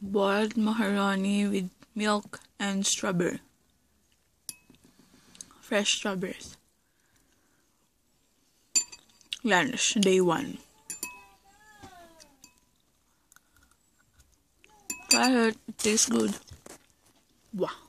boiled maharani with milk and strawberry. Fresh strawberries. Lunch, day one. Try it, it tastes good. Wow.